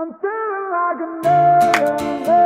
I'm feeling like a millionaire.